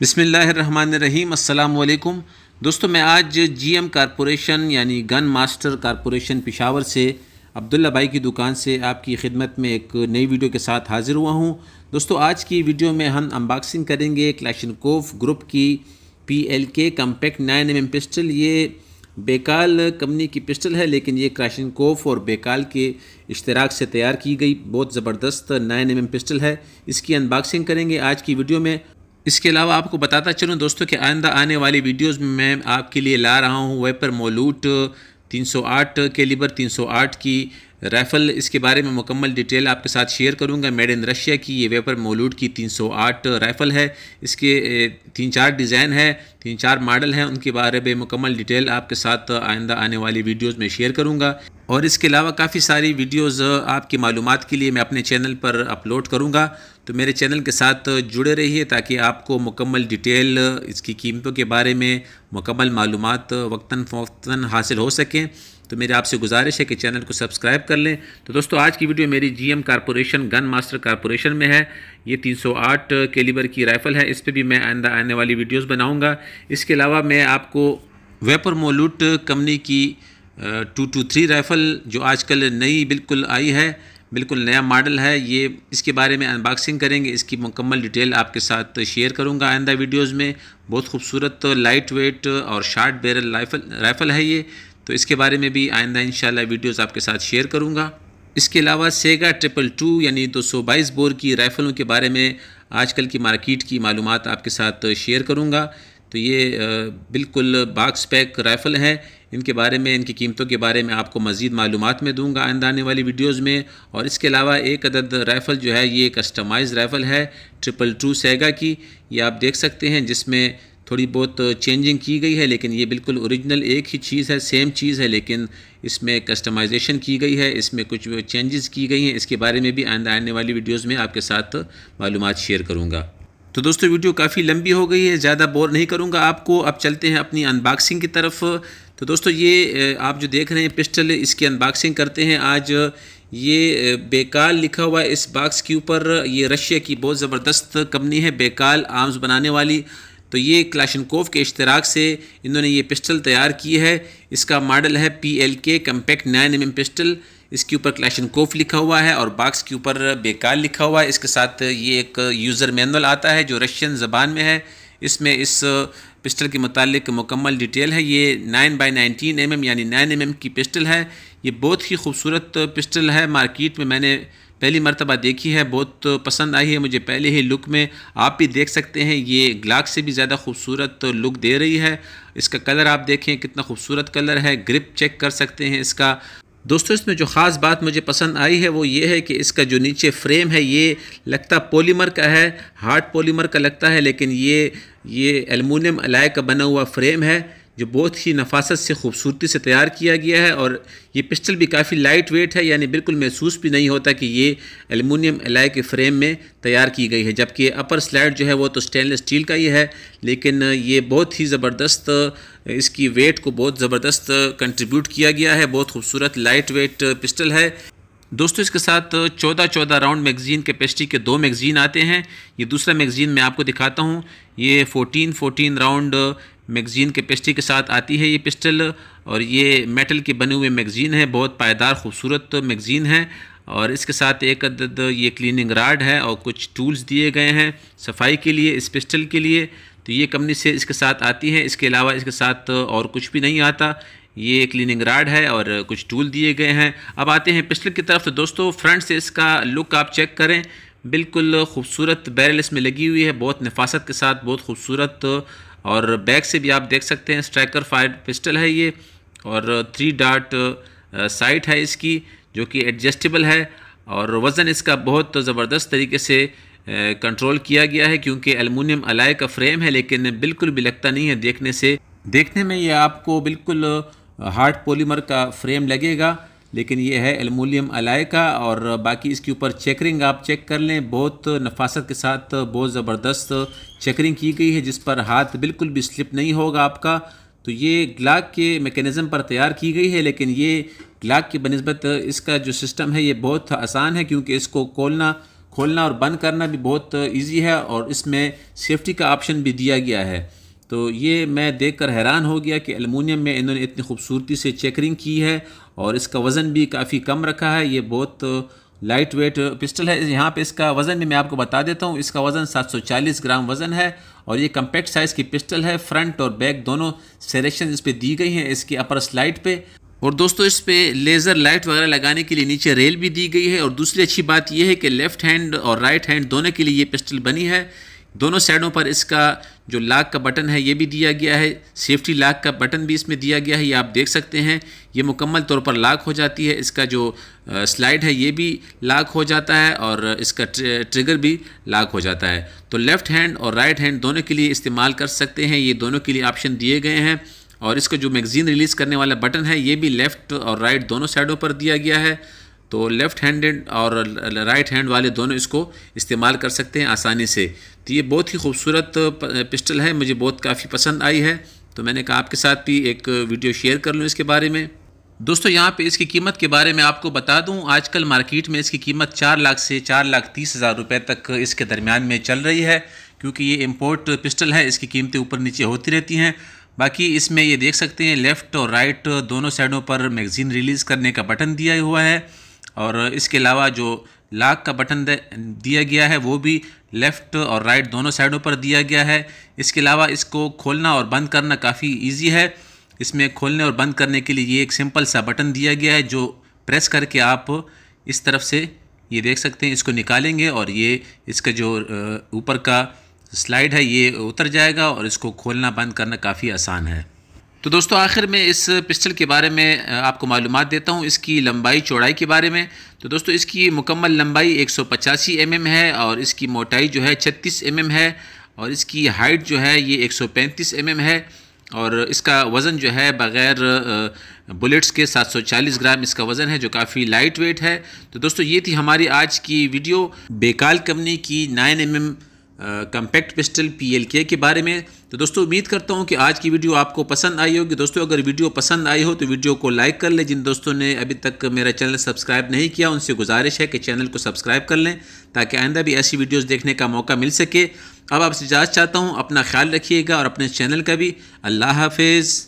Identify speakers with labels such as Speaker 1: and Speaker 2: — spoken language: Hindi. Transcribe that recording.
Speaker 1: बिसमीम अल्लाम दोस्तों, मैं आज जीएम कारपोरेशन, यानी गन मास्टर कारपोरेशन पिशावर से अब्दुल्ला भाई की दुकान से आपकी खिदमत में एक नई वीडियो के साथ हाज़िर हुआ हूँ। दोस्तों, आज की वीडियो में हम अनबॉक्सिंग करेंगे क्लैशनकोफ ग्रुप की P L K compact nine M pistol ये बेकाल कंपनी की पिस्टल है, लेकिन ये क्राशनकोफ और बेकाल के इश्तराक से तैयार की गई। बहुत ज़बरदस्त नाइन एम पिस्टल है। इसकी अनबॉक्सिंग करेंगे आज की वीडियो में। इसके अलावा आपको बताता चलूँ दोस्तों कि आइंदा आने वाली वीडियोस में मैं आपके लिए ला रहा हूँ वेपर मोलूट 308 कैलिबर 308 की राइफ़ल इसके बारे में मुकम्मल डिटेल आपके साथ शेयर करूँगा। मेड इन रशिया की ये वेपर मोलूड की 308 राइफ़ल है। इसके तीन चार डिज़ाइन है, तीन चार मॉडल हैं। उनके बारे में मुकम्मल डिटेल आपके साथ आइंदा आने वाली वीडियोस में शेयर करूँगा। और इसके अलावा काफ़ी सारी वीडियोस आपकी मालूम के लिए मैं अपने चैनल पर अपलोड करूँगा। तो मेरे चैनल के साथ जुड़े रहिए ताकि आपको मुकम्मल डिटेल इसकी कीमतों के बारे में मुकम्मल मालूम वक्ता फ़वक्ता हासिल हो सकें। तो मेरी आपसे गुजारिश है कि चैनल को सब्सक्राइब कर लें। तो दोस्तों, आज की वीडियो मेरी GM corporation gun master corporation में है। ये 308 कैलिबर की राइफ़ल है। इस पर भी मैं आइंदा आने वाली वीडियोस बनाऊँगा। इसके अलावा मैं आपको वेपर मोलूट कंपनी की टू टू थ्री राइफ़ल, जो आजकल नई बिल्कुल आई है बिल्कुल नया मॉडल है, ये इसके बारे में अनबॉक्सिंग करेंगे, इसकी मुकम्मल डिटेल आपके साथ शेयर करूँगा आइंदा वीडियोज़ में। बहुत खूबसूरत लाइट वेट और शार्ट बैरल राइफ़ल राइफ़ल है ये। तो इसके बारे में भी आइंदा इन वीडियोज़ आपके साथ शेयर करूँगा। इसके अलावा सेगा ट्रिपल टू यानी दो सौ बाईस बोर की राइफ़लों के बारे में आजकल की मार्केट की मालूम आपके साथ शेयर करूँगा। तो ये बिल्कुल बाक्स पैक राइफ़ल है। इनके बारे में, इनकी कीमतों के बारे में आपको मज़ीद मालूम में दूँगा आइंदा आने वाली वीडियोज़ में। और इसके अलावा एक अदद राइफ़ल जो है, ये कस्टमाइज़ राइफ़ल है, ट्रिपल टू सेगा की। ये आप देख सकते हैं, जिसमें थोड़ी बहुत चेंजिंग की गई है, लेकिन ये बिल्कुल ओरिजिनल एक ही चीज़ है, सेम चीज़ है, लेकिन इसमें कस्टमाइजेशन की गई है, इसमें कुछ चेंजेस की गई हैं। इसके बारे में भी आइंदा आने वाली वीडियोज़ में आपके साथ मालूम शेयर करूँगा। तो दोस्तों, वीडियो काफ़ी लंबी हो गई है, ज़्यादा बोर नहीं करूँगा आपको। अब चलते हैं अपनी अनबॉक्सिंग की तरफ़। तो दोस्तों ये आप जो देख रहे हैं पिस्टल, इसकी अनबॉक्सिंग करते हैं। आज ये बेकाल लिखा हुआ है इस बॉक्स के ऊपर, ये रशिया की बहुत ज़बरदस्त कंपनी है, बेकाल आर्म्स बनाने वाली। तो ये क्लाशनकोव के इश्तराक से इन्होंने ये पिस्टल तैयार की है। इसका मॉडल है P L K compact nine M pistol. इसके ऊपर क्लैशनकोफ लिखा हुआ है और बॉक्स के ऊपर बेकाल लिखा हुआ है। इसके साथ ये एक यूज़र मैनुअल आता है, जो रशियन ज़बान में है। इसमें इस पिस्टल के मुतालिक मुकम्मल डिटेल है। ये नाइन बाई नाइनटीन एम यानी नाइन एम की पिस्टल है। ये बहुत ही खूबसूरत पिस्टल है। मार्केट में मैंने पहली मरतबा देखी है। बहुत पसंद आई है मुझे पहले ही लुक में। आप भी देख सकते हैं, ये ग्लाक से भी ज़्यादा खूबसूरत लुक दे रही है। इसका कलर आप देखें, कितना खूबसूरत कलर है। ग्रिप चेक कर सकते हैं इसका। दोस्तों, इसमें जो ख़ास बात मुझे पसंद आई है, वो ये है कि इसका जो नीचे फ्रेम है, ये लगता पॉलीमर का है, हार्ड पॉलीमर का लगता है, लेकिन ये ये एलमिनियम अलाय का बना हुआ फ्रेम है। जो बहुत ही नफासत से, खूबसूरती से तैयार किया गया है और ये पिस्टल भी काफ़ी लाइट वेट है, यानी बिल्कुल महसूस भी नहीं होता कि ये एलमिनियम एलाय के फ्रेम में तैयार की गई है, जबकि अपर स्लाइड जो है वो तो स्टेनलेस स्टील का ही है, लेकिन ये बहुत ही ज़बरदस्त, इसकी वेट को बहुत ज़बरदस्त कंट्रीब्यूट किया गया है, बहुत खूबसूरत लाइट वेट पिस्टल है। दोस्तों, इसके साथ चौदह चौदह राउंड मैगज़ीन कैपेसिटी के दो मैगज़ीन आते हैं। ये दूसरा मैगज़ीन मैं आपको दिखाता हूँ। ये fourteen fourteen round magazine capacity के साथ आती है ये पिस्टल, और ये मेटल के बने हुए मैगज़ीन है, बहुत पायदार, खूबसूरत मैगज़ीन है, और इसके साथ एक अदद ये क्लीनिंग राड है, और कुछ टूल्स दिए गए हैं सफ़ाई के लिए, इस पिस्टल के लिए। तो ये कंपनी से इसके साथ आती है, इसके अलावा इसके साथ और कुछ भी नहीं आता। ये क्लीनिंग राड है, और कुछ टूल दिए गए हैं। अब आते हैं पिस्टल की तरफ़। तो दोस्तों, फ्रंट से इसका लुक आप चेक करें। बिल्कुल खूबसूरत बैरल इसमें लगी हुई है, बहुत नफासत के साथ, बहुत खूबसूरत और बैक से भी आप देख सकते हैं स्ट्राइकर फायर पिस्टल है ये और थ्री डाट साइट है इसकी, जो कि एडजस्टेबल है और वज़न इसका बहुत ज़बरदस्त तरीके से कंट्रोल किया गया है क्योंकि एलमिनियम अलाय का फ्रेम है, लेकिन बिल्कुल भी लगता नहीं है देखने से। देखने में ये आपको बिल्कुल हार्ड पॉलीमर का फ्रेम लगेगा। लेकिन ये है एलमिनियम अलाय का और बाकी इसके ऊपर चेकरिंग आप चेक कर लें। बहुत नफासत के साथ बहुत ज़बरदस्त चेकरिंग की गई है, जिस पर हाथ बिल्कुल भी स्लिप नहीं होगा आपका। तो ये ग्लाक के मेकनिज़म पर तैयार की गई है, लेकिन ये ग्लाक की बनस्बत इसका जो सिस्टम है, ये बहुत आसान है, क्योंकि इसको खोलना खोलना और बंद करना भी बहुत ईजी है और इसमें सेफ्टी का ऑप्शन भी दिया गया है। तो ये मैं देखकर हैरान हो गया कि एलुमिनियम में इन्होंने इतनी खूबसूरती से चेकरिंग की है और इसका वज़न भी काफ़ी कम रखा है। ये बहुत लाइट वेट पिस्टल है। यहाँ पे इसका वज़न भी मैं आपको बता देता हूँ। इसका वज़न 740 ग्राम वज़न है और ये कम्पैक्ट साइज़ की पिस्टल है। फ्रंट और बैक दोनों सेलेक्शन इस पर दी गई हैं इसकी अपर स्लाइड पे। और दोस्तों, इस पर लेज़र लाइट वगैरह लगाने के लिए नीचे रेल भी दी गई है। और दूसरी अच्छी बात यह है कि लेफ़्ट हैंड और राइट हैंड दोनों के लिए ये पिस्टल बनी है। दोनों साइडों पर इसका जो लाक का बटन है, ये भी दिया गया है। सेफ्टी लाक का बटन भी इसमें दिया गया है, ये आप देख सकते हैं। ये मुकम्मल तौर पर लाक हो जाती है। इसका जो स्लाइड है, ये भी लाक हो जाता है और इसका ट्रिगर भी लाक हो जाता है। तो लेफ़्ट हैंड और राइट हैंड दोनों के लिए इस्तेमाल कर सकते हैं। ये दोनों के लिए ऑप्शन दिए गए हैं। और इसका जो मैगज़ीन रिलीज़ करने वाला बटन है, ये भी लेफ़्ट और राइट दोनों साइडों पर दिया गया है। तो लेफ़्ट हैंडेड और राइट हैंड वाले दोनों इसको इस्तेमाल कर सकते हैं आसानी से। तो ये बहुत ही खूबसूरत पिस्टल है, मुझे बहुत काफ़ी पसंद आई है। तो मैंने कहा आपके साथ भी एक वीडियो शेयर कर लूँ इसके बारे में। दोस्तों, यहाँ पे इसकी कीमत के बारे में आपको बता दूँ। आजकल मार्केट में इसकी कीमत चार लाख से चार लाख तीस हज़ार रुपये तक इसके दरमियान में चल रही है, क्योंकि ये इम्पोर्ट पिस्टल है, इसकी कीमतें ऊपर नीचे होती रहती हैं। बाकी इसमें ये देख सकते हैं लेफ़्ट और राइट दोनों साइडों पर मैगज़ीन रिलीज़ करने का बटन दिया हुआ है। और इसके अलावा जो लाक का बटन दिया गया है, वो भी लेफ़्ट और राइट दोनों साइडों पर दिया गया है। इसके अलावा इसको खोलना और बंद करना काफ़ी इजी है। इसमें खोलने और बंद करने के लिए ये एक सिंपल सा बटन दिया गया है, जो प्रेस करके आप इस तरफ़ से ये देख सकते हैं, इसको निकालेंगे और ये इसका जो ऊपर का स्लाइड है, ये उतर जाएगा और इसको खोलना बंद करना काफ़ी आसान है। तो दोस्तों, आखिर में इस पिस्टल के बारे में आपको मालूम देता हूँ, इसकी लंबाई, चौड़ाई के बारे में। तो दोस्तों, इसकी मुकम्मल लंबाई एक सौ एम है और इसकी मोटाई जो है छत्तीस एम है और इसकी हाइट जो है ये एक सौ एम है और इसका वज़न जो है बग़ैर बुलेट्स के 740 ग्राम इसका वज़न है, जो काफ़ी लाइट वेट है। तो दोस्तों, ये थी हमारी आज की वीडियो। बेकाल कंपनी की 9 M M compact pistol PLK के बारे में। तो दोस्तों, उम्मीद करता हूँ कि आज की वीडियो आपको पसंद आई होगी। दोस्तों, अगर वीडियो पसंद आई हो तो वीडियो को लाइक कर लें। जिन दोस्तों ने अभी तक मेरा चैनल सब्सक्राइब नहीं किया, उनसे गुजारिश है कि चैनल को सब्सक्राइब कर लें, ताकि आइंदा भी ऐसी वीडियोज़ देखने का मौका मिल सके। अब आपसे इजाज़ चाहता हूँ, अपना ख्याल रखिएगा और अपने चैनल का भी। अल्लाह हाफिज़।